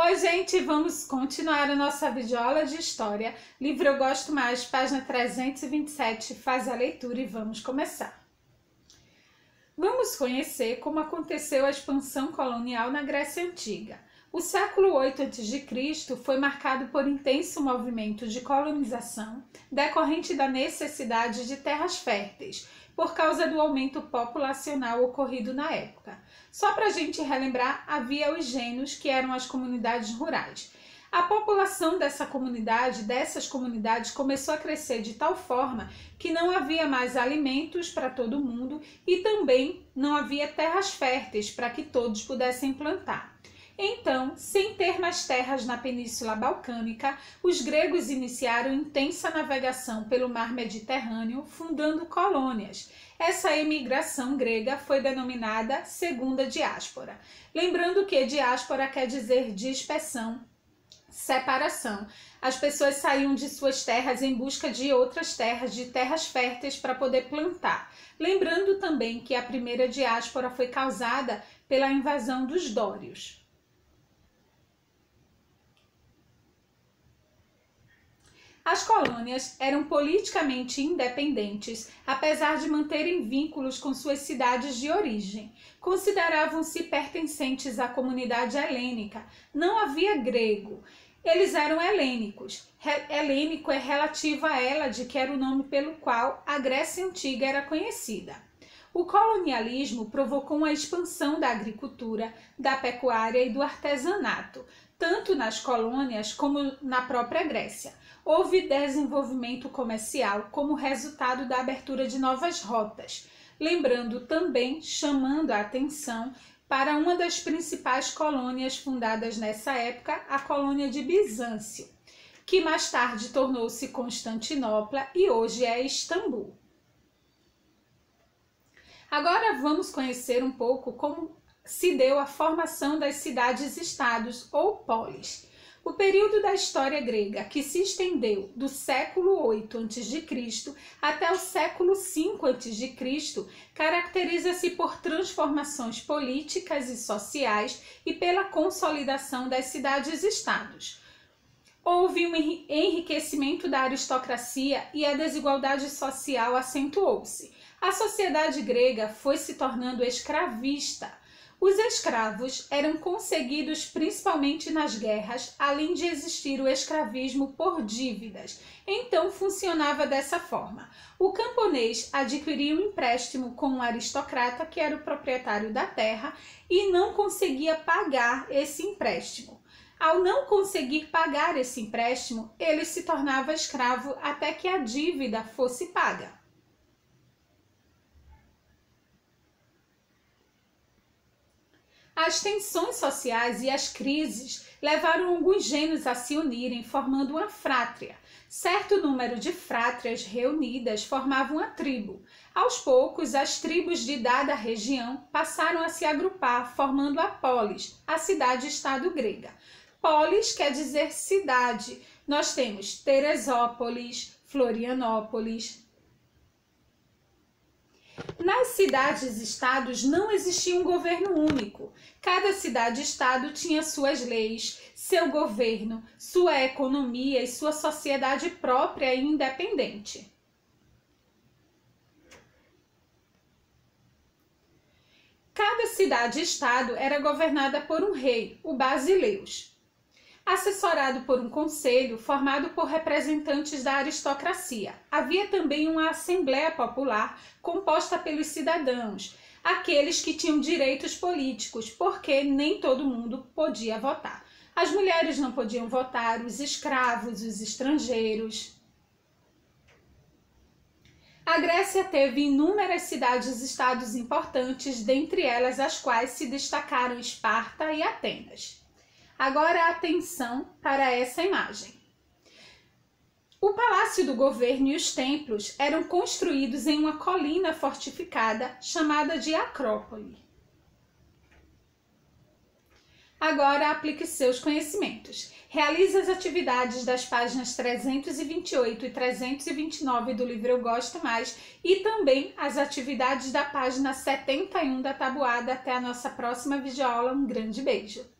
Oi, gente, vamos continuar a nossa videoaula de História. Livro Eu Gosto Mais, página 327, faz a leitura e vamos começar. Vamos conhecer como aconteceu a expansão colonial na Grécia Antiga. O século 8 a.C. foi marcado por intenso movimento de colonização decorrente da necessidade de terras férteis, por causa do aumento populacional ocorrido na época. Só para a gente relembrar, havia os gênios, que eram as comunidades rurais. A população dessa comunidade, dessas comunidades, começou a crescer de tal forma que não havia mais alimentos para todo mundo e também não havia terras férteis para que todos pudessem plantar. Então, sem ter mais terras na Península Balcânica, os gregos iniciaram intensa navegação pelo mar Mediterrâneo, fundando colônias. Essa emigração grega foi denominada Segunda Diáspora. Lembrando que diáspora quer dizer dispersão, separação. As pessoas saíam de suas terras em busca de outras terras, de terras férteis para poder plantar. Lembrando também que a primeira diáspora foi causada pela invasão dos dórios. As colônias eram politicamente independentes, apesar de manterem vínculos com suas cidades de origem. Consideravam-se pertencentes à comunidade helênica. Não havia grego. Eles eram helênicos. Helênico é relativo a Hélade, que era o nome pelo qual a Grécia Antiga era conhecida. O colonialismo provocou uma expansão da agricultura, da pecuária e do artesanato, tanto nas colônias como na própria Grécia houve desenvolvimento comercial como resultado da abertura de novas rotas, lembrando também, chamando a atenção para uma das principais colônias fundadas nessa época, a colônia de Bizâncio, que mais tarde tornou-se Constantinopla e hoje é Istambul. Agora vamos conhecer um pouco como se deu a formação das cidades-estados ou polis. O período da história grega, que se estendeu do século 8 a.C. até o século 5 a.C., caracteriza-se por transformações políticas e sociais e pela consolidação das cidades-estados. Houve um enriquecimento da aristocracia e a desigualdade social acentuou-se. A sociedade grega foi se tornando escravista os escravos eram conseguidos principalmente nas guerras, além de existir o escravismo por dívidas. Então funcionava dessa forma: o camponês adquiria um empréstimo com um aristocrata, que era o proprietário da terra, e não conseguia pagar esse empréstimo. Ao não conseguir pagar esse empréstimo, ele se tornava escravo até que a dívida fosse paga. As tensões sociais e as crises levaram alguns gênios a se unirem, formando uma frátria. Certo número de frátrias reunidas formavam uma tribo. Aos poucos, as tribos de dada região passaram a se agrupar, formando a polis, a cidade-estado grega. Polis quer dizer cidade. Nós temos Teresópolis, Florianópolis, nas cidades-estados não existia um governo único. Cada cidade-estado tinha suas leis, seu governo, sua economia e sua sociedade própria e independente. Cada cidade-estado era governada por um rei, o Basileus assessorado por um conselho formado por representantes da aristocracia. Havia também uma assembleia popular composta pelos cidadãos, aqueles que tinham direitos políticos, porque nem todo mundo podia votar. As mulheres não podiam votar, os escravos, os estrangeiros. A Grécia teve inúmeras cidades-estados importantes, dentre elas as quais se destacaram Esparta e Atenas. Agora atenção para essa imagem. O palácio do governo e os templos eram construídos em uma colina fortificada chamada de Acrópole. Agora aplique seus conhecimentos. Realize as atividades das páginas 328 e 329 do livro Eu Gosto Mais e também as atividades da página 71 da tabuada. Até a nossa próxima videoaula. Um grande beijo!